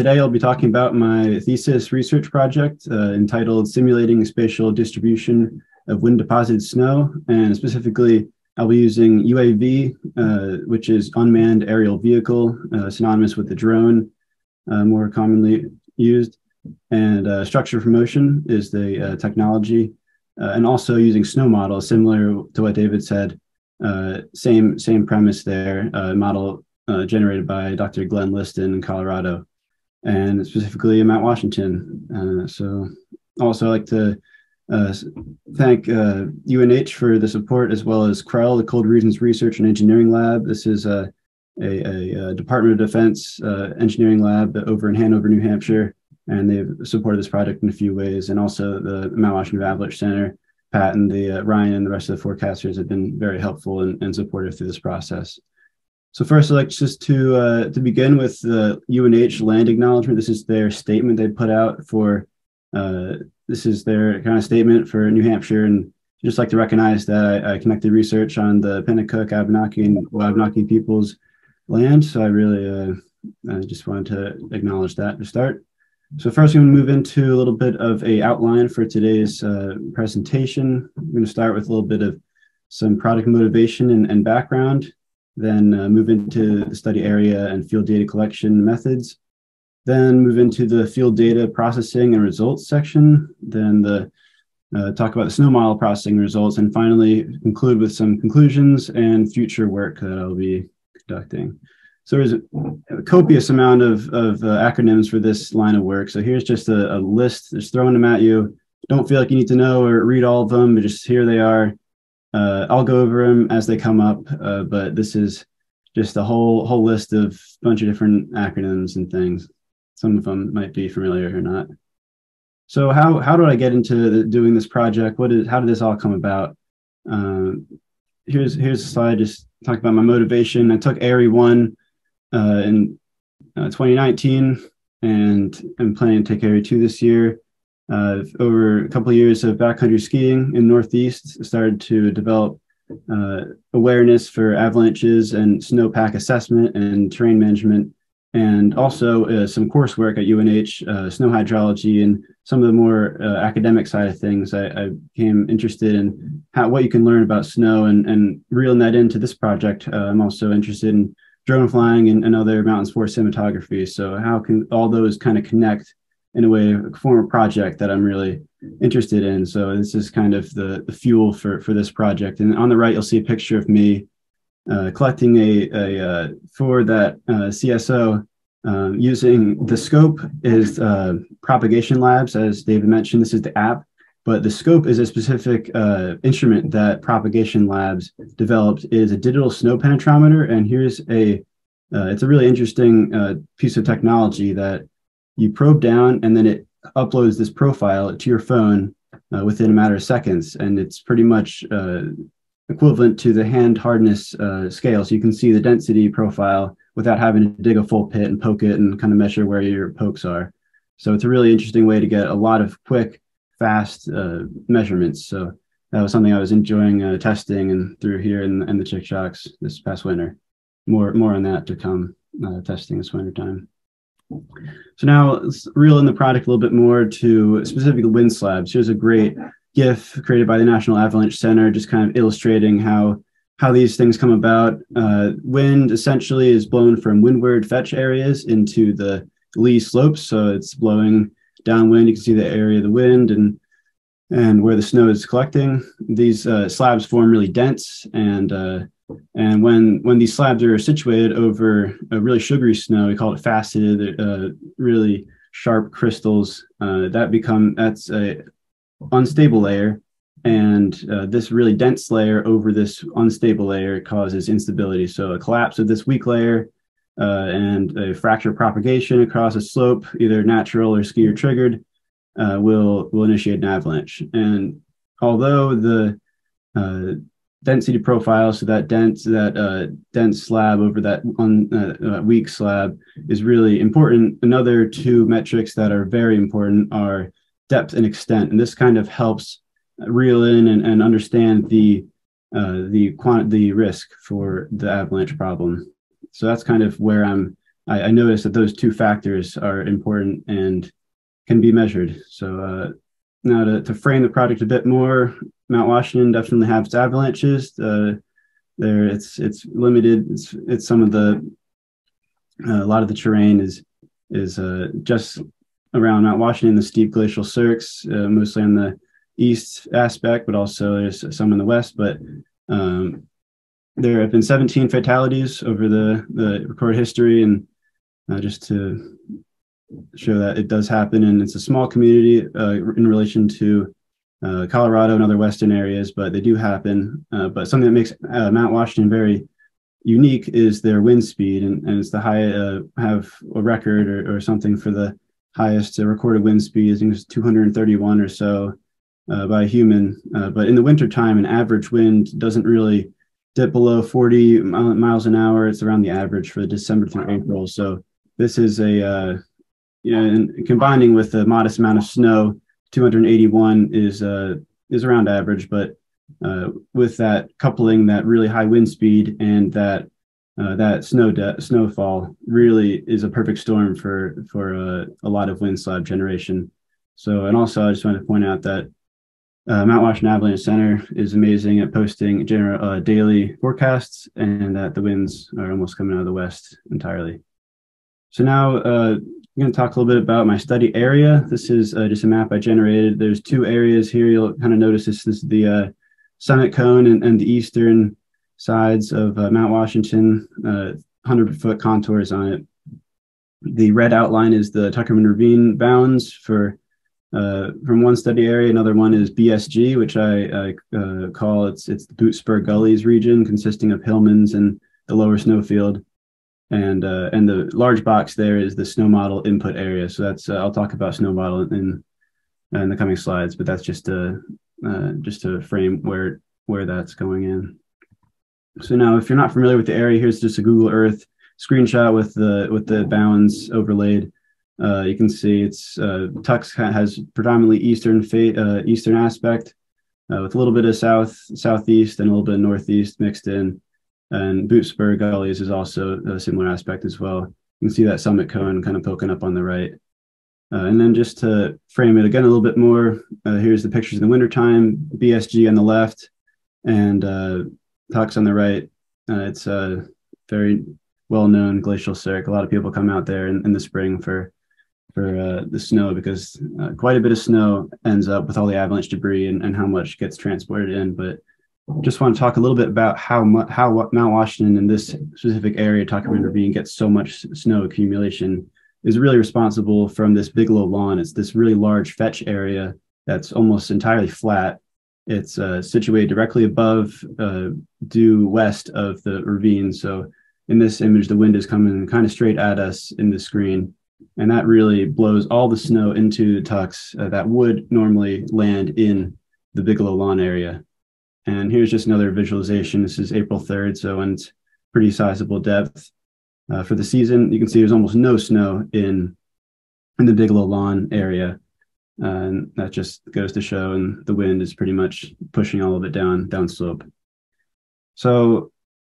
today I'll be talking about my thesis research project uh, entitled Simulating Spatial Distribution of Wind Deposited Snow. And specifically, I'll be using UAV, uh, which is unmanned aerial vehicle, uh, synonymous with the drone, uh, more commonly used. And uh, structure from motion is the technology. and also using snow models, similar to what David said, same, same premise there, model uh, generated by Dr. Glen Liston in Colorado, and specifically in Mount Washington. Uh, so, also I'd like to uh, thank UNH uh, for the support, as well as CRREL, the Cold Regions Research and Engineering Lab. This is a, a, a Department of Defense uh, engineering lab over in Hanover, New Hampshire, and they've supported this project in a few ways, and also the Mount Washington Avalanche Center. Pat and the uh, Ryan and the rest of the forecasters have been very helpful and, and supportive through this process. So first, I'd like just to uh, to begin with the UNH land acknowledgement. This is their statement they put out for. Uh, this is their kind of statement for New Hampshire, and just like to recognize that I, I conducted research on the Pennacook, Abenaki, and Wabanaki people's land. So I really uh, I just wanted to acknowledge that to start. So first, we're going to move into a little bit of a outline for today's uh, presentation. I'm going to start with a little bit of some product motivation and, and background then uh, move into the study area and field data collection methods, then move into the field data processing and results section, then the uh, talk about the snow model processing results, and finally conclude with some conclusions and future work that I'll be conducting. So there's a, copious amount of, of uh, acronyms for this line of work. So here's just a, a list, just throwing them at you. Don't feel like you need to know or read all of them, but just here they are. Uh, I'll go over them as they come up, uh, but this is just a whole whole list of a bunch of different acronyms and things. Some of them might be familiar or not. So how how did I get into the, doing this project? What is how did this all come about? Uh, here's here's a slide just talk about my motivation. I took AIARE one uh, in uh, 2019, and I'm planning to take AIARE two this year uh, over a couple of years of backcountry skiing in Northeast, started to develop uh, awareness for avalanches and snowpack assessment and terrain management, and also uh, some coursework at UNH, uh, snow hydrology, and some of the more uh, academic side of things. I, I, became interested in how what you can learn about snow, and and reeling that into this project. Uh, I'm also interested in drone flying and, and other mountain sports cinematography. So how can all those kind of connect? In a way form a project that I'm really interested in. So this is kind of the, the fuel for for this project. And on the right, you'll see a picture of me uh, collecting a, a uh, for that uh, CSO um, using the scope is uh, propagation labs, as David mentioned. This is the app, but the scope is a specific uh, instrument that propagation labs developed. is a digital snow penetrometer, and here's a uh, it's a really interesting piece of technology that you probe down and then it uploads this profile to your phone uh, within a matter of seconds. And it's pretty much uh, equivalent to the hand hardness uh, scale. So you can see the density profile without having to dig a full pit and poke it and kind of measure where your pokes are. So it's a really interesting way to get a lot of quick fast uh, measurements. So that was something i was enjoying uh, testing and through here in the Chic-Chocs this past winter. More more on that to come uh, testing this winter time so now let's reel in the product a little bit more to specific wind slabs. Here's a great GIF created by the National Avalanche Center, just kind of illustrating how how these things come about. Uh, wind essentially is blown from windward fetch areas into the lee slopes, so it's blowing downwind. You can see the area of the wind and and where the snow is collecting. These uh, slabs form really dense and uh, and when when these slabs are situated over a really sugary snow, we call it faceted, uh, really sharp crystals. Uh, that become that's a unstable layer, and uh, this really dense layer over this unstable layer causes instability. So a collapse of this weak layer uh, and a fracture propagation across a slope, either natural or skier triggered, uh, will will initiate an avalanche. And although the uh, density profile, so that dense that uh, dense slab over that on uh, uh, weak slab is really important. Another two metrics that are very important are depth and extent, and this kind of helps reel in and, and understand the uh, the quant the risk for the avalanche problem. So that's kind of where I'm I, I, noticed that those two factors are important and can be measured. So uh, now to, to frame the project a bit more, Mount Washington definitely has avalanches. Uh, there, it's it's limited. It's it's some of the uh, a lot of the terrain is is uh, just around Mount Washington, the steep glacial cirques, uh, mostly on the east aspect, but also there's some in the west. But um, there have been 17 fatalities over the the record history, and uh, just to show that it does happen, and it's a small community uh, in relation to uh, Colorado and other western areas, but they do happen. Uh, but something that makes uh, Mount Washington very unique is their wind speed, and, and it's the high uh, have a record or, or something for the highest recorded wind speed. I think it's 231 or so uh, by a human. Uh, but in the wintertime, an average wind doesn't really dip below 40 miles an hour. It's around the average for December through April. So this is a, uh, you know, and combining with a modest amount of snow, 281 is uh, is around average. But uh, with that coupling that really high wind speed and that uh, that snow de- snowfall really is a perfect storm for for uh, a lot of wind slab generation. So, and also I just want to point out that uh, Mount Washington Avalanche Center is amazing at posting general uh, daily forecasts, and that the winds are almost coming out of the west entirely. So now uh, I'm going to talk a little bit about my study area. This is uh, just a map I generated. There's two areas here. You'll kind of notice this, this is the uh, summit cone and, and, the eastern sides of uh, Mount Washington, 100 foot contours on it. The red outline is the Tuckerman Ravine bounds for uh, from one study area. Another one is BSG, which I, I uh, call it's it's the Boot Spur Gullies region, consisting of Hillmans and the Lower Snowfield, and uh, and the large box there is the snow model input area. So that's uh, I'll talk about snow model in in the coming slides, but that's just to uh, just to frame where where that's going in. So now, if you're not familiar with the area, here's just a Google Earth screenshot with the with the bounds overlaid. Uh, you can see it's uh, Tucks has predominantly eastern fa- uh, eastern aspect uh, with a little bit of south southeast and a little bit of northeast mixed in. And Boot Spur Gullies is also a similar aspect as well. You can see that summit cone kind of poking up on the right. Uh, and then just to frame it again a little bit more, uh, here's the pictures in the wintertime, BSG on the left and Tucks on the right. it's a very well-known glacial cirque. A lot of people come out there in, in the spring for for uh, the snow because uh, quite a bit of snow ends up with all the avalanche debris and, and how much gets transported in. But just want to talk a little bit about how mu- how Mount Washington in this specific area, Tuckerman Ravine, gets so much snow accumulation is really responsible from this Bigelow lawn. It's this really large fetch area that's almost entirely flat. It's uh, situated directly above, uh, due west of the ravine. So in this image, the wind is coming kind of straight at us in the screen and that really blows all the snow into the Tucks uh, that would normally land in the Bigelow lawn area. And here's just another visualization. This is April 3rd, so in pretty sizable depth. Uh, for the season, you can see there's almost no snow in, in the Bigelow lawn area. Uh, and that just goes to show, and the wind is pretty much pushing all of it down, down slope. So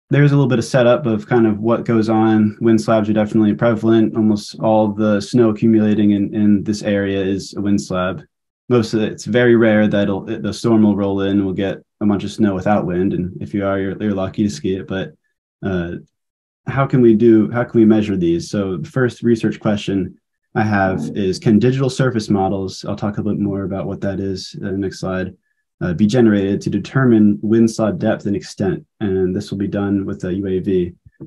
there's a little bit of setup of kind of what goes on. Wind slabs are definitely prevalent. Almost all the snow accumulating in, in this area is a wind slab. Most of it, it's very rare that the storm will roll in we'll get a bunch of snow without wind. And if you are, you're, you're lucky to ski it. But uh, how can we do, how can we measure these? So the first research question I have is can digital surface models, I'll talk a bit more about what that is in the next slide, uh, be generated to determine wind slab depth and extent. And this will be done with a UAV. Uh,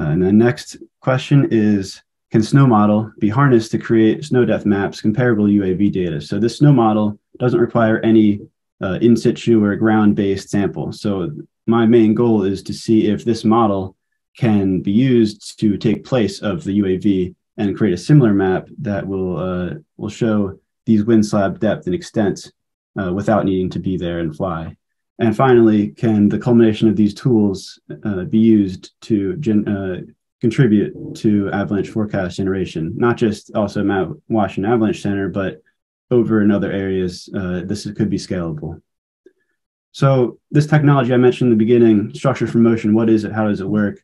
and the next question is, can snow model be harnessed to create snow depth maps comparable to UAV data? So this snow model doesn't require any uh, in situ or ground based sample. So my main goal is to see if this model can be used to take place of the UAV and create a similar map that will uh, will show these wind slab depth and extent uh, without needing to be there and fly? And finally, can the culmination of these tools uh, be used to gen- uh, contribute to avalanche forecast generation, not just also Mount Washington Avalanche Center, but over in other areas, uh, this could be scalable. So this technology I mentioned in the beginning, structure from motion, what is it? How does it work?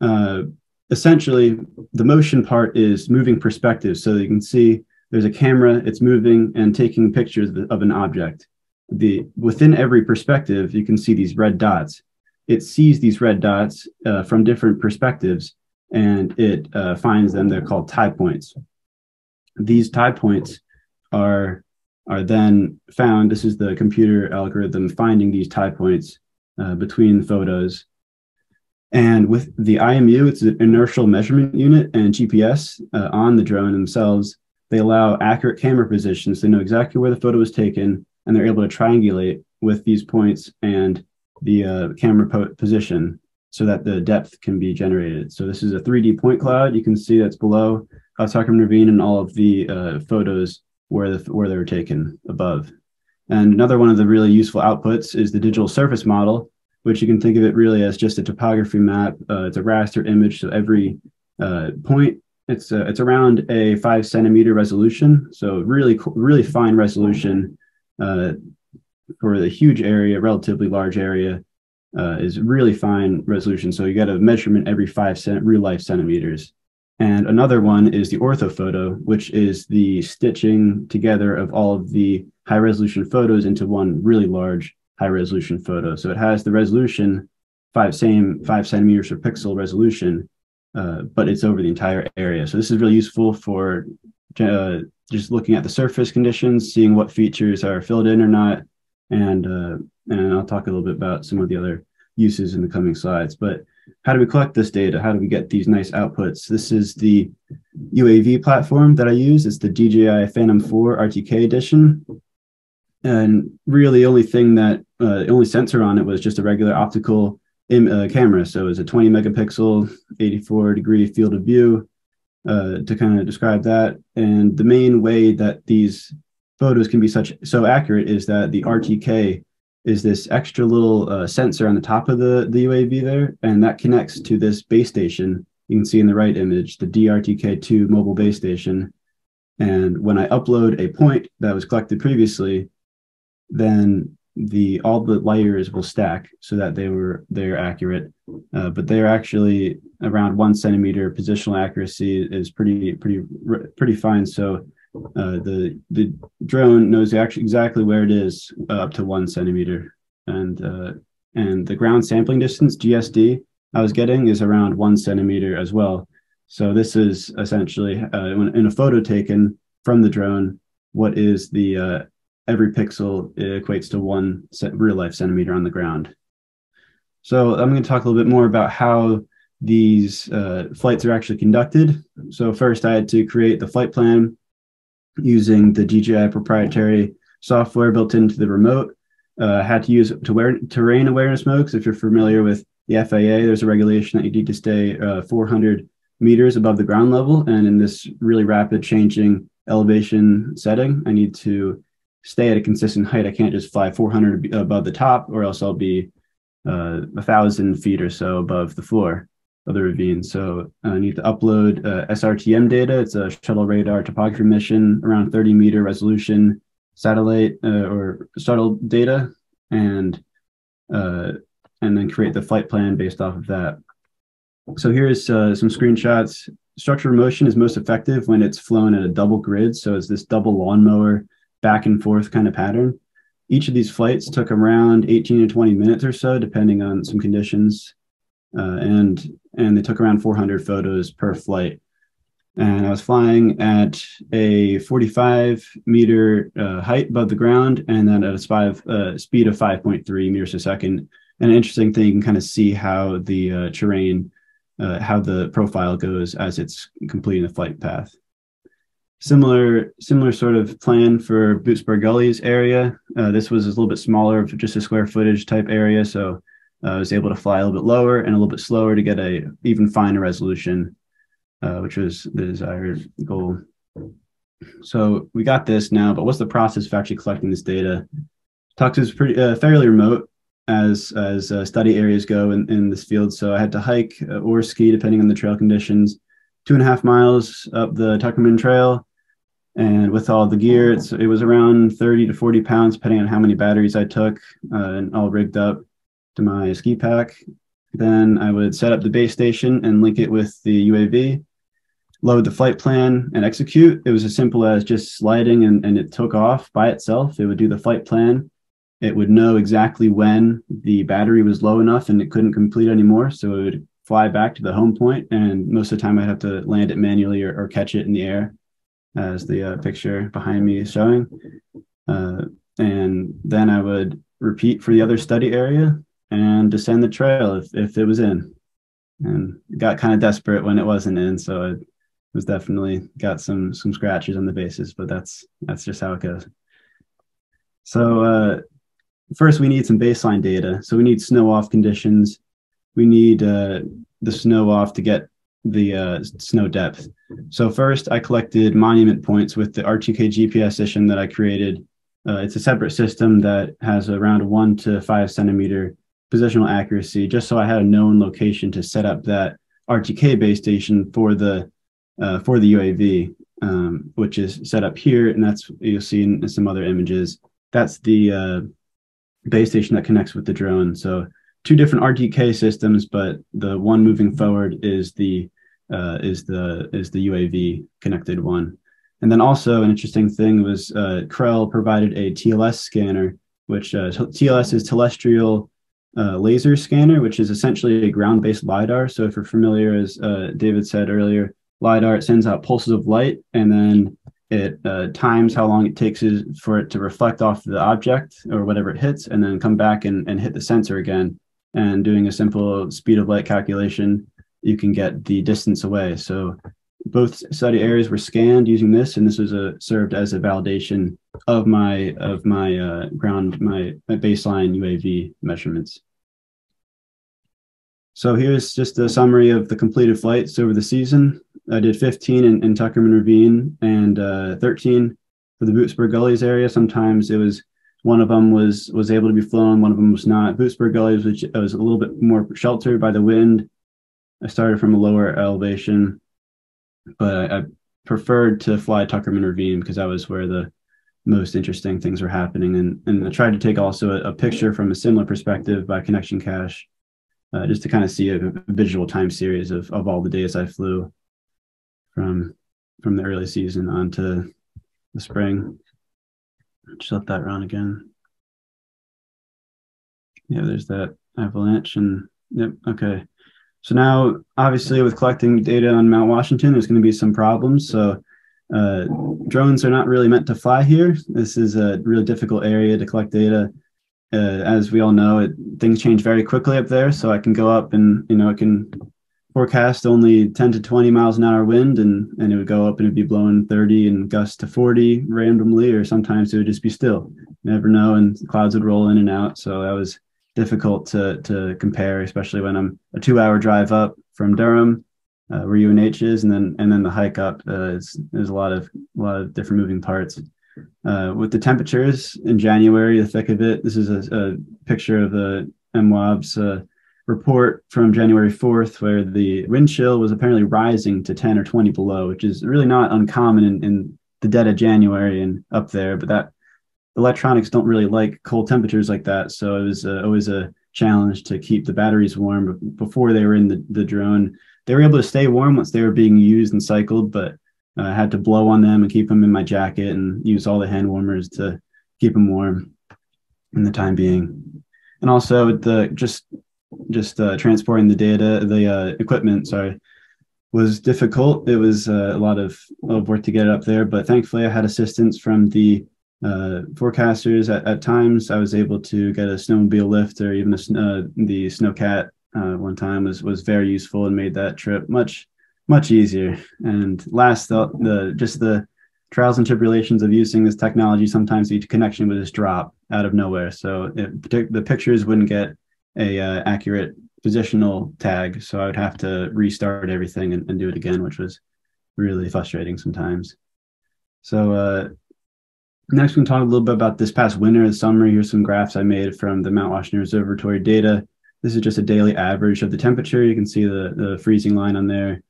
Uh, essentially the motion part is moving perspective. So you can see there's a camera, it's moving and taking pictures of an object. The within every perspective, you can see these red dots. It sees these red dots uh, from different perspectives and it uh, finds them. They're called tie points. These tie points are are then found. This is the computer algorithm finding these tie points uh, between photos. And with the IMU, it's an inertial measurement unit and GPS uh, on the drone themselves. They allow accurate camera positions. They know exactly where the photo was taken, and they're able to triangulate with these points and the uh, camera po- position so that the depth can be generated. So this is a 3D point cloud. You can see that's below Tuckerman Ravine and all of the uh, photos where the, where they were taken above. And another one of the really useful outputs is the digital surface model, which you can think of it really as just a topography map. Uh, it's a raster image, so every uh, point it's uh, it's around a five centimeter resolution, so really really fine resolution uh, for the huge area, relatively large area, uh, is really fine resolution. So you got a measurement every five cent real life centimeters. And another one is the orthophoto, which is the stitching together of all of the high resolution photos into one really large high resolution photo. So it has the resolution five same five centimeters per pixel resolution, uh, but it's over the entire area. So this is really useful for uh, just looking at the surface conditions, seeing what features are filled in or not, and uh, and I'll talk a little bit about some of the other uses in the coming slides. But how do we collect this data? How do we get these nice outputs? This is the UAV platform that I use. It's the DJI Phantom 4 RTK edition. And really, only thing that, uh, only sensor on it was just a regular optical uh, camera. So it's a 20 megapixel, 84 degree field of view uh, to kind of describe that. And the main way that these photos can be such so accurate is that the RTK is this extra little uh, sensor on the top of the, the UAV there, and that connects to this base station. You can see in the right image, the DRTK2 mobile base station. And when I upload a point that was collected previously, then the all the layers will stack so that they were they're accurate uh, but they're actually around one centimeter positional accuracy is pretty pretty pretty fine so uh, the the drone knows actually exactly where it is uh, up to one centimeter and uh, and the ground sampling distance gsd i was getting is around one centimeter as well so this is essentially uh, in a photo taken from the drone what is the uh, every pixel equates to one real life centimeter on the ground. So I'm going to talk a little bit more about how these flights are actually conducted. So first I had to create the flight plan using the DJI proprietary software built into the remote. Uh, had to use to wear, terrain awareness mode because if you're familiar with the FAA, there's a regulation that you need to stay uh, 400 meters above the ground level. And in this really rapid changing elevation setting, I need to stay at a consistent height. I can't just fly 400 above the top, or else I'll be uh, a thousand feet or so above the floor of the ravine. So I need to upload uh, SRTM data. It's a shuttle radar topography mission, around 30 meter resolution satellite uh, or shuttle data, and uh, and then create the flight plan based off of that. So here's uh, some screenshots. Structured motion is most effective when it's flown at a double grid. So it's this double lawnmower back and forth kind of pattern. Each of these flights took around 18 to 20 minutes or so, depending on some conditions. Uh, and and they took around 400 photos per flight. And I was flying at a 45 meter uh, height above the ground, and then at a five, uh, speed of 5.3 meters a second. And an interesting thing, you can kind of see how the uh, terrain, uh, how the profile goes as it's completing the flight path similar similar sort of plan for Boot Spur Gullies area. Uh, this was a little bit smaller, just a square footage type area, so I was able to fly a little bit lower and a little bit slower to get a even finer resolution, uh, which was the desired goal. So we got this now, but what's the process of actually collecting this data? Tucks is pretty uh, fairly remote as as uh, study areas go in, in this field, so I had to hike uh, or ski depending on the trail conditions. Two and a half miles up the Tuckerman Trail, and with all the gear it's it was around 30 to 40 pounds depending on how many batteries i took uh, and all rigged up to my ski pack Then I would set up the base station and link it with the UAV, load the flight plan and execute. It was as simple as just sliding and, and it took off by itself. It would do the flight plan. It would know exactly when the battery was low enough and it couldn't complete anymore. So it would fly back to the home point, and most of the time I'd have to land it manually or, or catch it in the air, as the uh, picture behind me is showing. Uh, and then I would repeat for the other study area and descend the trail if, if it was in. And got kind of desperate when it wasn't in, so it was definitely got some some scratches on the bases, but that's that's just how it goes. So uh, first, we need some baseline data. So we need snow off conditions. We need uh, the snow off to get the uh, snow depth. So first, I collected monument points with the RTK GPS system that I created uh, it's a separate system that has around one to five centimeter positional accuracy, just so I had a known location to set up that RTK base station for the uh, for the UAV, um, which is set up here, and that's you'll see in some other images. That's the uh, base station that connects with the drone. So two different RTK systems, but the one moving forward is the uh, is the is the UAV connected one. And then also an interesting thing was uh, CRREL provided a TLS scanner, which uh, TLS is terrestrial uh, laser scanner, which is essentially a ground-based lidar. So if you're familiar, as uh, David said earlier, lidar it sends out pulses of light, and then it uh, times how long it takes for it to reflect off the object or whatever it hits, and then come back and, and hit the sensor again. And doing a simple speed of light calculation, you can get the distance away. So both study areas were scanned using this, and this was a served as a validation of my of my uh, ground my, my baseline UAV measurements. So here's just a summary of the completed flights over the season. I did 15 in, in Tuckerman Ravine and uh, 13 for the Boot Spur Gullies area. Sometimes it was one of them was was able to be flown, one of them was not. Boot Spur Gullies, which was a little bit more sheltered by the wind. I started from a lower elevation but I, I preferred to fly Tuckerman Ravine because that was where the most interesting things were happening. And, and I tried to take also a, a picture from a similar perspective by Connection Cache, uh, just to kind of see a, a, visual time series of, of all the days I flew from from the early season on to the spring. Just let that run again. Yeah, there's that avalanche and yep, okay. So now, obviously, with collecting data on Mount Washington, there's going to be some problems. So uh, drones are not really meant to fly here. This is a really difficult area to collect data. Uh, as we all know, it, things change very quickly up there. So I can go up and you know it can forecast only 10 to 20 miles an hour wind, and and it would go up and it'd be blowing 30 and gusts to 40 randomly, or sometimes it would just be still. never know, and clouds would roll in and out. So that was difficult to to compare, especially when I'm a two hour drive up from Durham, uh, where UNH is, and then and then the hike up. Uh, there's a lot of a lot of different moving parts. Uh, with the temperatures in January, the thick of it. This is a, a picture of the MWOBS's uh, report from January 4th, where the wind chill was apparently rising to 10 or 20 below, which is really not uncommon in, in the dead of January and up there. But that electronics don't really like cold temperatures like that. So it was uh, always a challenge to keep the batteries warm before they were in the, the drone. They were able to stay warm once they were being used and cycled, but uh, I had to blow on them and keep them in my jacket and use all the hand warmers to keep them warm in the time being. And also the just just uh, transporting the data, the uh, equipment, sorry, was difficult. It was uh, a lot of, of work to get it up there, but thankfully I had assistance from the uh, forecasters. At, at, times, I was able to get a snowmobile lift or even a, uh, the snowcat uh, one time was was very useful and made that trip much much easier. And last, the, the just the trials and tribulations of using this technology. Sometimes the connection would just drop out of nowhere, so it, the pictures wouldn't get a uh, accurate positional tag. So I would have to restart everything and, and do it again, which was really frustrating sometimes. So Next, we can talk a little bit about this past winter and summer. Here's some graphs I made from the Mount Washington Observatory data. This is just a daily average of the temperature. You can see the, the freezing line on there.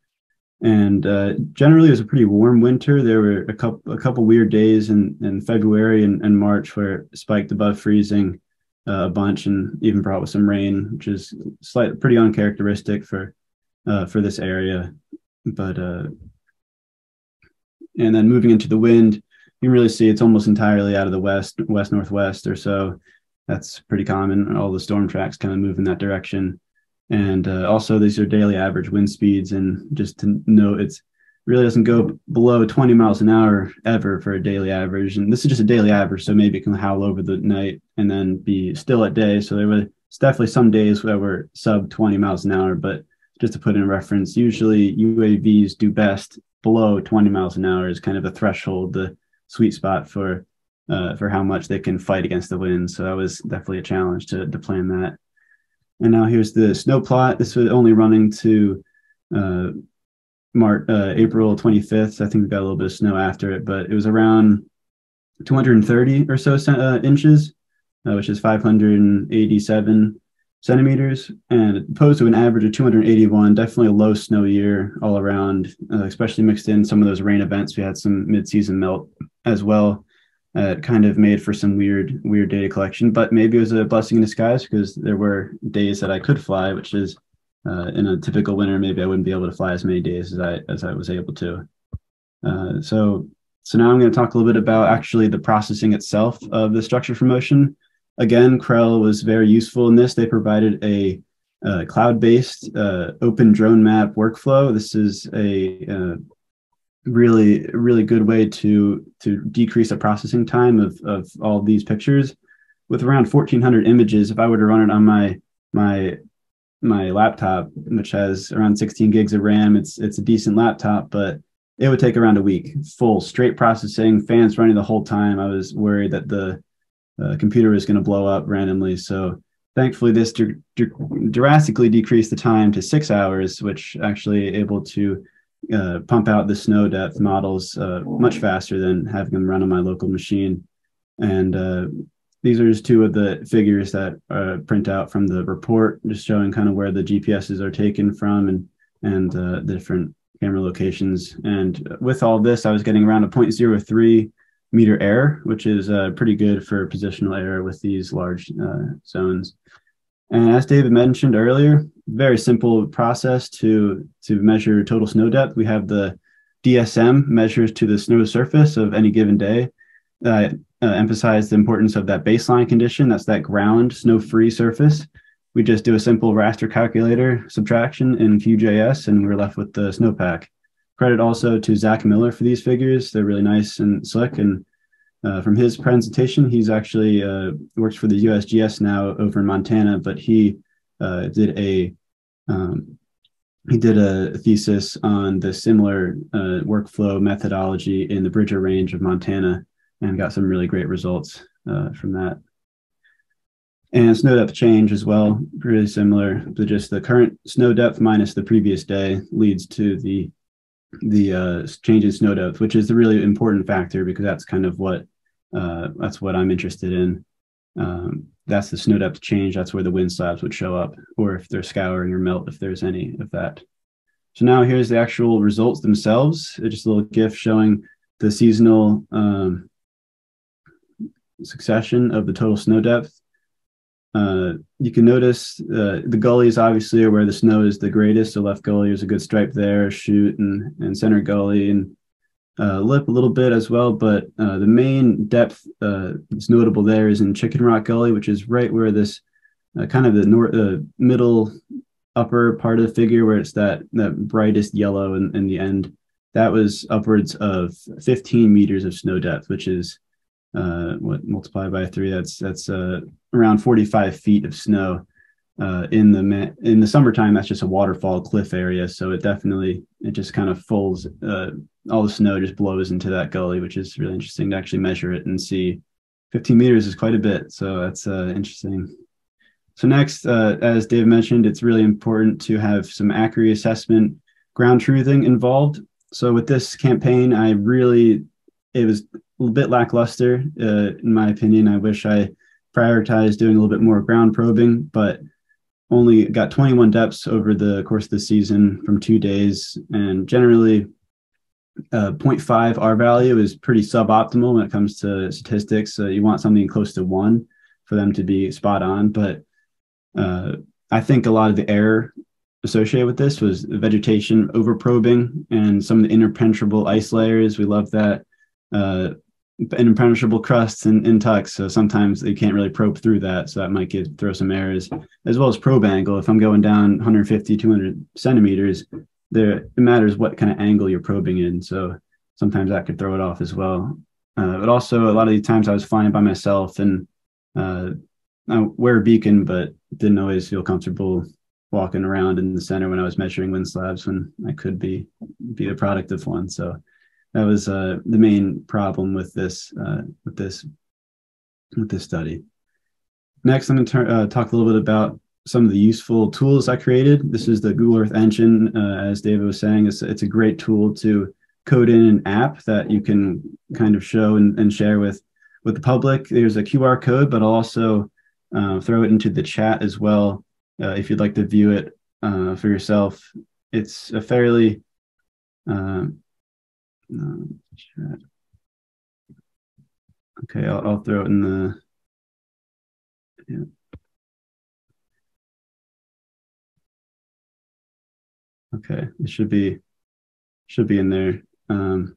And uh, generally, it was a pretty warm winter. There were a couple a couple weird days in, in February and, and March where it spiked above freezing. uh, a bunch and even brought with some rain, which is slight, pretty uncharacteristic for uh, for this area. But uh, and then moving into the wind, you really see it's almost entirely out of the west, west northwest or so. That's pretty common. All the storm tracks kind of move in that direction. And uh, also, these are daily average wind speeds. And just to note, it's really doesn't go below 20 miles an hour ever for a daily average. And this is just a daily average, so maybe it can howl over the night and then be still at day. So there was definitely some days that were sub 20 miles an hour, but just to put in reference, usually UAVs do best below 20 miles an hour is kind of a threshold, the sweet spot for uh, for how much they can fight against the wind. So that was definitely a challenge to to plan that. And now here's the snow plot. This was only running to uh, March, uh, April 25th. I think we got a little bit of snow after it, but it was around 230 or so uh, inches, uh, which is 587 centimeters, and opposed to an average of 281. Definitely a low snow year all around, uh, especially mixed in some of those rain events. We had some mid-season melt as well. Uh, kind of made for some weird, weird data collection, but maybe it was a blessing in disguise because there were days that I could fly, which is uh, in a typical winter, maybe I wouldn't be able to fly as many days as I as I was able to. Uh, so so now I'm going to talk a little bit about actually the processing itself of the structure from motion. Again, CRREL was very useful in this. They provided a, a cloud-based uh, open drone map workflow. This is a uh, really really good way to to decrease the processing time of of all these pictures. With around 1,400 images, if I were to run it on my my my laptop, which has around 16 gigs of RAM. It's it's a decent laptop, but it would take around a week, full straight processing, fans running the whole time. I was worried that the uh, computer is going to blow up randomly. So thankfully, this dr- dr- drastically decreased the time to six hours, which actually able to uh, pump out the snow depth models uh, much faster than having them run on my local machine. And uh, these are just two of the figures that uh, print out from the report, just showing kind of where the GPSs are taken from and and uh, the different camera locations. And with all this, I was getting around a 0.03 meter error, which is uh, pretty good for positional error with these large uh, zones. And as David mentioned earlier, very simple process to to measure total snow depth. We have the DSM measures to the snow surface of any given day. Uh, uh, emphasize the importance of that baseline condition. That's that ground snow-free surface. We just do a simple raster calculator subtraction in QGIS, and we're left with the snowpack. Credit also to Zach Miller for these figures. They're really nice and slick. And uh, from his presentation, he's actually uh, works for the USGS now over in Montana, but he uh, did a um, he did a thesis on the similar uh, workflow methodology in the Bridger Range of Montana and got some really great results uh, from that. And snow depth change as well, really similar to just the current snow depth minus the previous day leads to the the uh, change in snow depth, which is the really important factor because that's kind of what uh, that's what I'm interested in. Um, that's the snow depth change. That's where the wind slabs would show up, or if they're scouring or melt, if there's any of that. So now here's the actual results themselves. It's just a little GIF showing the seasonal um, succession of the total snow depth. Uh, you can notice uh, the gullies obviously are where the snow is the greatest. The left gully is a good stripe there, shoot and, and center gully and uh, lip a little bit as well. But uh, the main depth uh, that's notable there is in Chicken Rock Gully, which is right where this uh, kind of the north, uh, middle upper part of the figure where it's that that brightest yellow in, in the end. That was upwards of 15 meters of snow depth, which is uh, what multiplied by three that's that's uh, around 45 feet of snow uh, in the in the summertime that's just a waterfall cliff area. So it definitely it just kind of folds uh, all the snow just blows into that gully which is really interesting to actually measure it and see. 15 meters is quite a bit so that's uh, interesting. So next uh, as dave mentioned it's really important to have some accuracy assessment ground truthing involved. So with this campaign i really it was a bit lackluster, uh, in my opinion. I wish I prioritized doing a little bit more ground probing, but only got 21 depths over the course of the season from two days. And generally, uh, 0.5 R value is pretty suboptimal when it comes to statistics. Uh, you want something close to one. for them to be spot on. But uh, I think a lot of the error associated with this was vegetation over probing and some of the interpenetrable ice layers. We love that. Uh, impenetrable crusts and, and tucks. So sometimes they can't really probe through that. So that might give throw some errors, as well as probe angle. If I'm going down 150, 200 centimeters, there it matters what kind of angle you're probing in. So sometimes that could throw it off as well. Uh, but also a lot of the times I was flying by myself and uh, I wear a beacon, but didn't always feel comfortable walking around in the center when I was measuring wind slabs when I could be be the product of one. So that was uh, the main problem with this uh, with this with this study. Next, I'm going to uh, talk a little bit about some of the useful tools I created. This is the Google Earth Engine, uh, as David was saying. It's, it's a great tool to code in an app that you can kind of show and, and share with with the public. There's a QR code, but I'll also uh, throw it into the chat as well uh, if you'd like to view it for yourself. It's a fairly chat. Okay, I'll, I'll throw it in the. Yeah. Okay, it should be should be in there. Um,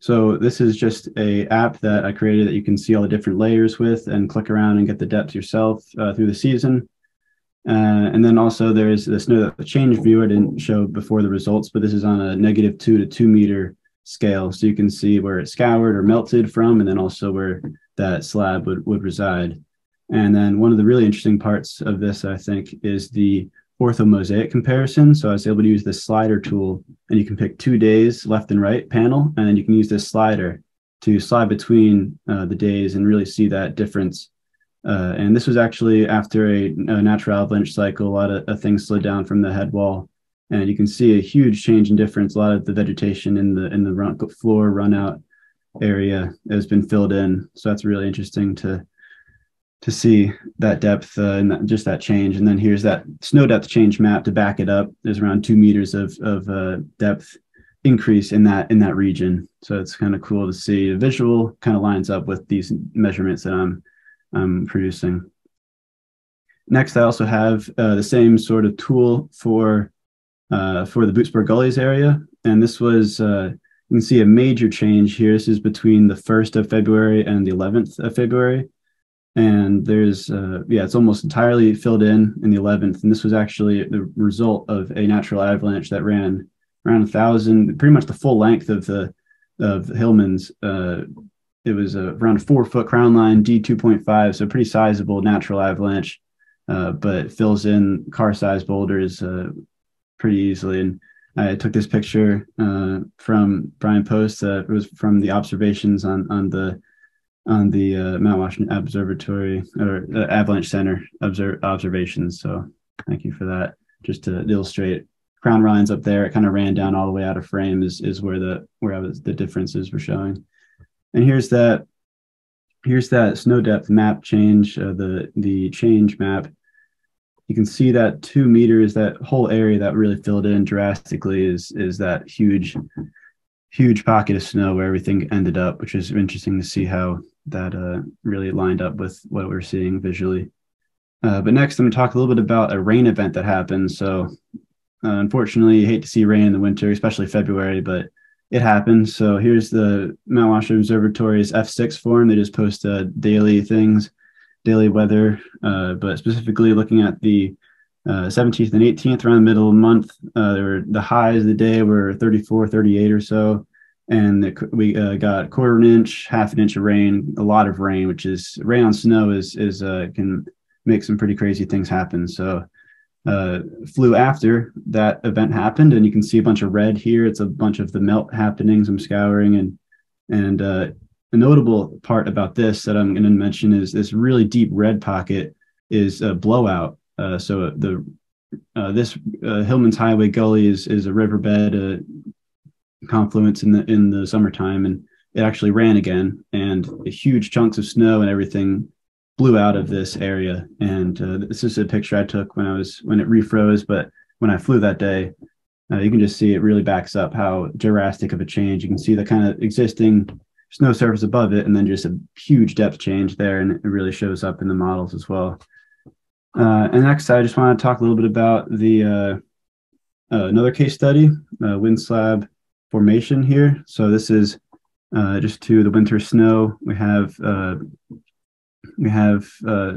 so this is just a app that I created that you can see all the different layers with and click around and get the depth yourself uh, through the season. Uh, and then also there's the snow the change view I didn't show before the results, but this is on a negative two to two meter scale. So you can see where it scoured or melted from, and then also where that slab would, would reside. And then one of the really interesting parts of this, I think, is the orthomosaic comparison. So I was able to use this slider tool and you can pick two days left and right panel, and then you can use this slider to slide between uh, the days and really see that difference. Uh, and this was actually after a, a natural avalanche cycle, a lot of, things slid down from the head wall. And you can see a huge change in difference. A lot of the vegetation in the in the run, floor run out area has been filled in. So that's really interesting to to see that depth uh, and that, just that change. And then here's that snow depth change map to back it up. There's around two meters of, of uh, depth increase in that in that region. So it's kind of cool to see. The visual kind of lines up with these measurements that I'm I'm producing. Next, I also have uh, the same sort of tool for uh, for the Boot Spur Gullies area, and this was uh, you can see a major change here. This is between the first of February and the 11th of February and there's uh, yeah it's almost entirely filled in in the 11th and this was actually the result of a natural avalanche that ran around a thousand pretty much the full length of the of hillman's uh, it was uh, around a four foot crown line d2.5 so pretty sizable natural avalanche uh, but fills in car size boulders uh, pretty easily and I took this picture uh, from Brian Post. it was from the observations on on the on the uh, Mount Washington Observatory or uh, Avalanche Center observ- observations. So thank you for that. Just to illustrate, crown lines up there, it kind of ran down all the way out of frame. Is is where the where I was the differences were showing. And here's that here's that snow depth map change. Uh, the the change map. You can see that two meters, that whole area that really filled in drastically is is that huge huge pocket of snow where everything ended up, which is interesting to see how that uh, really lined up with what we're seeing visually. Uh, but next, I'm going to talk a little bit about a rain event that happened. So, uh, unfortunately, you hate to see rain in the winter, especially February, but it happened. So, here's the Mount Washington Observatory's F6 form. They just post uh, daily things, daily weather, uh, but specifically looking at the 17th uh, and 18th, around the middle of the month, there were the highs of the day were 34, 38 or so and the, we uh, got quarter an inch, half an inch of rain, a lot of rain, which is rain on snow is is uh, can make some pretty crazy things happen. So uh, flew after that event happened, and you can see a bunch of red here. It's a bunch of the melt happening, some scouring, and and uh, a notable part about this that I'm going to mention is this really deep red pocket is a blowout. Uh, so the uh, this uh, Hillman's Highway Gully is is a riverbed, uh, confluence in the in the summertime, and it actually ran again, and huge chunks of snow and everything blew out of this area. And uh, this is a picture I took when I was when it refroze, but when I flew that day, uh, you can just see it really backs up how drastic of a change. You can see the kind of existing snow surface above it, and then just a huge depth change there, and it really shows up in the models as well. Uh, and next, I just want to talk a little bit about the uh, uh, another case study, uh, wind slab formation here. So this is just to the winter snow. We have we have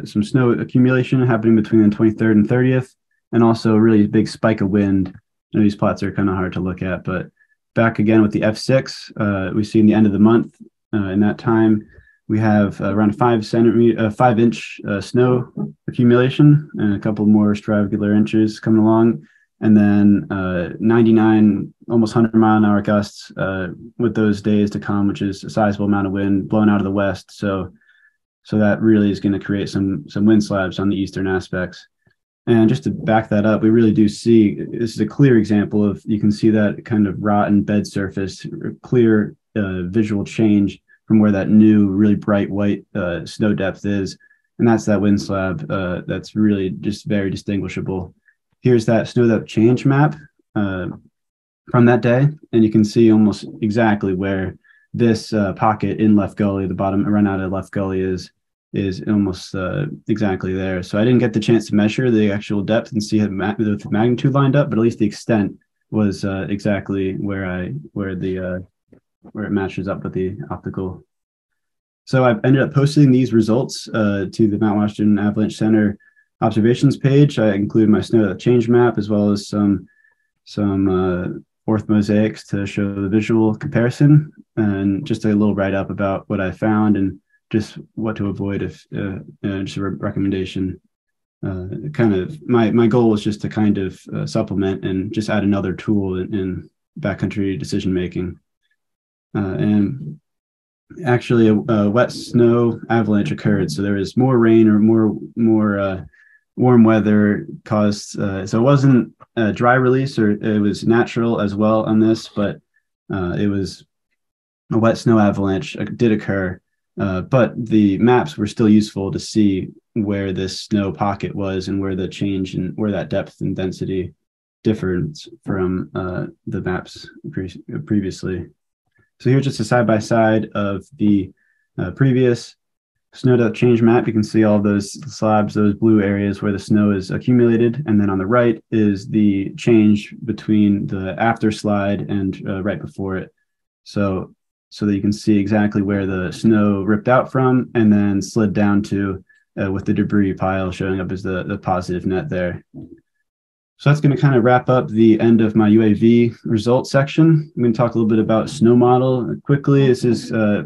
some snow accumulation happening between the 23rd and 30th, and also a really big spike of wind. Know, these plots are kind of hard to look at, but back again with the F6, we see in the end of the month. in that time, we have around five centimeter, uh, five inch uh, snow accumulation and a couple more stratoregular inches coming along. And then uh, 99, almost 100 mile an hour gusts uh, with those days to come, which is a sizable amount of wind blowing out of the west. So, so that really is going to create some some wind slabs on the eastern aspects. And just to back that up, we really do see this is a clear example of you can see that kind of rotten bed surface, clear uh, visual change from where that new, really bright white uh, snow depth is. And that's that wind slab uh, that's really just very distinguishable. Here's that snow depth change map uh, from that day. And you can see almost exactly where this uh, pocket in left gully, the bottom run out of left gully is is almost uh, exactly there. So I didn't get the chance to measure the actual depth and see how the magnitude lined up, but at least the extent was uh, exactly where I where the where it matches up with the optical. So I've ended up posting these results uh, to the Mount Washington Avalanche Center observations page. I included my snow change map as well as some some uh, orthomosaics to show the visual comparison and just a little write up about what I found and just what to avoid if uh, uh, just a re- recommendation. Uh, kind of my my goal was just to kind of uh, supplement and just add another tool in, in backcountry decision making. Uh, and actually, a, a, wet snow avalanche occurred. So there was more rain or more more uh, warm weather caused. So it wasn't a dry release, or it was natural as well on this, but uh, it was a wet snow avalanche uh, did occur. Uh, but the maps were still useful to see where this snow pocket was and where the change and where that depth and density differed from the maps pre- previously. So here's just a side by side of the uh, previous snow depth change map. You can see all those slabs, those blue areas where the snow is accumulated. And then on the right is the change between the after slide and uh, right before it. So, so that you can see exactly where the snow ripped out from and then slid down to uh, with the debris pile showing up as the, the positive net there. So that's going to kind of wrap up the end of my UAV results section. I'm going to talk a little bit about snow model quickly. This is uh,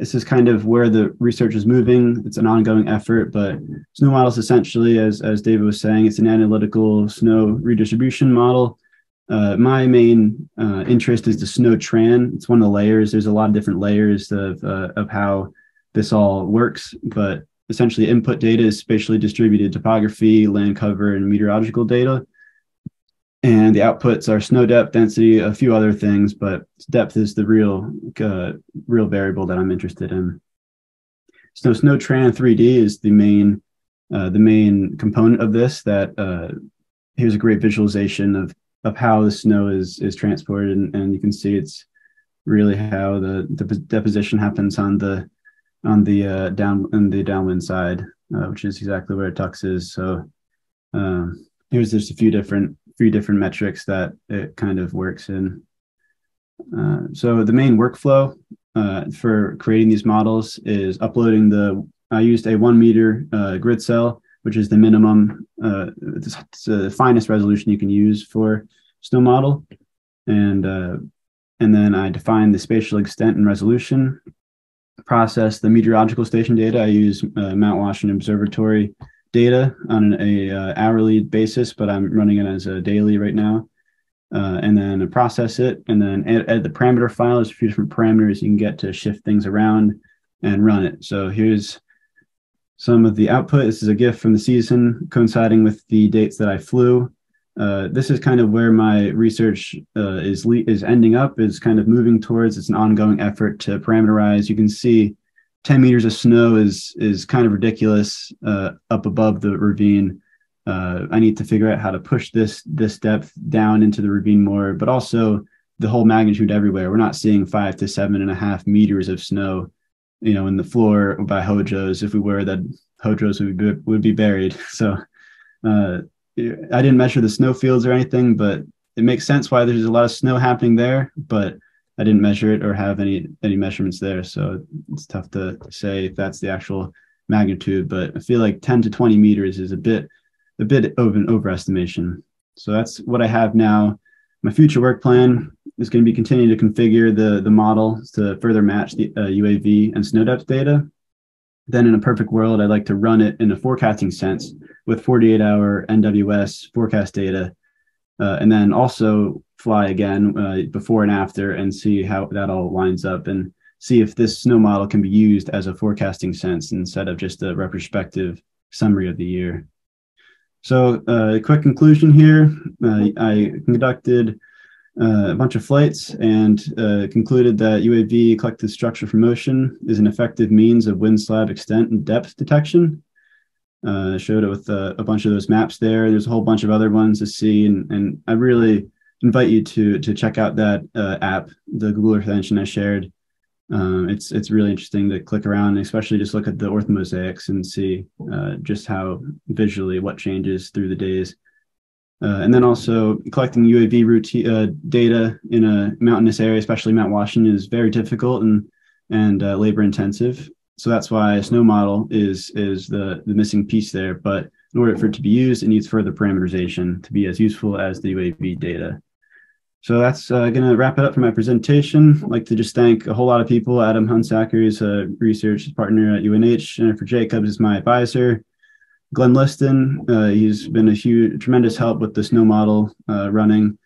this is kind of where the research is moving. It's an ongoing effort, but snow models essentially, as as David was saying, it's an analytical snow redistribution model. Uh, my main uh, interest is the SnowTran. It's one of the layers. There's a lot of different layers of uh, of how this all works, but essentially input data is spatially distributed topography, land cover, and meteorological data. And the outputs are snow depth, density, a few other things, but depth is the real uh, real variable that I'm interested in. So SnowTran 3D is the main uh, the main component of this. That uh, here's a great visualization of of how the snow is is transported, and, and you can see it's really how the, the deposition happens on the on the uh, down in the downwind side, uh, which is exactly where Tucks is. So um, here's just a few different few different metrics that it kind of works in. Uh, so the main workflow uh, for creating these models is uploading the. I used a one meter uh, grid cell, which is the minimum, uh, it's, it's the finest resolution you can use for snow model, and and then I define the spatial extent and resolution process the meteorological station data. I use uh, Mount Washington Observatory data on an a, uh, hourly basis, but I'm running it as a daily right now. Uh, and then process it, and then add, the parameter file. There's a few different parameters you can get to shift things around and run it. So here's some of the output. This is a GIF from the season coinciding with the dates that I flew. Uh, this is kind of where my research uh, is is ending up. Is kind of moving towards. It's an ongoing effort to parameterize. You can see 10 meters of snow is is kind of ridiculous uh, up above the ravine. Uh, I need to figure out how to push this this depth down into the ravine more, but also the whole magnitude everywhere. We're not seeing five to seven and a half meters of snow, you know, in the floor by Hojos. If we were, that Hojos would be, would be buried. So uh, I didn't measure the snow fields or anything, but it makes sense why there's a lot of snow happening there. But I didn't measure it or have any any measurements there, so it's tough to say if that's the actual magnitude. But I feel like 10 to 20 meters is a bit a bit of an overestimation. So that's what I have now. My future work plan is going to be continuing to configure the, the model to further match the uh, UAV and snow depth data. Then in a perfect world, I'd like to run it in a forecasting sense with 48 hour NWS forecast data. Uh, and then also fly again uh, before and after and see how that all lines up and see if this snow model can be used as a forecasting sense instead of just a retrospective summary of the year. So, uh, a quick conclusion here uh, I conducted uh, a bunch of flights and uh, concluded that UAV collected structure from motion is an effective means of wind slab extent and depth detection. Uh, showed it with a, a, bunch of those maps there. There's a whole bunch of other ones to see, and, and I really invite you to to check out that uh, app, the Google Earth Engine I shared. Um, it's it's really interesting to click around, especially just look at the orthomosaics and see uh, just how visually what changes through the days. Uh, and then also collecting UAV routine uh, data in a mountainous area, especially Mount Washington, is very difficult and and uh, labor intensive. So that's why a snow model is is the the missing piece there. But in order for it to be used, it needs further parameterization to be as useful as the UAV data. So that's uh, going to wrap it up for my presentation. I'd like to just thank a whole lot of people. Adam Hunsaker is a research partner at UNH. Jennifer Jacobs is my advisor. Glen Liston, uh, he's been a huge, tremendous help with the snow model uh, running,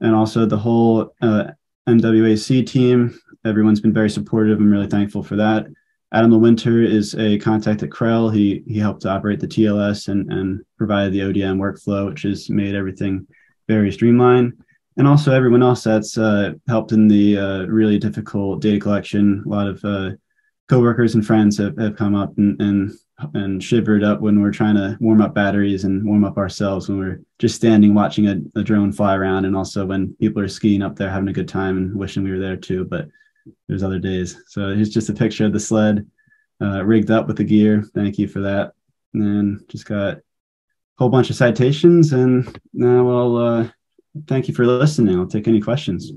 and also the whole uh, MWAC team. Everyone's been very supportive. I'm really thankful for that. Adam LeWinter is a contact at CRREL. He he helped operate the TLS and and provide the ODM workflow, which has made everything very streamlined and also everyone else that's uh, helped in the uh, really difficult data collection. A lot of uh, coworkers and friends have, have come up and, and and shivered up when we're trying to warm up batteries and warm up ourselves when we're just standing watching a, a drone fly around, and also when people are skiing up there having a good time and wishing we were there too. But there's other days. So here's just a picture of the sled uh, rigged up with the gear. Thank you for that. And then just got a whole bunch of citations, and now I'll uh, thank you for listening. I'll take any questions.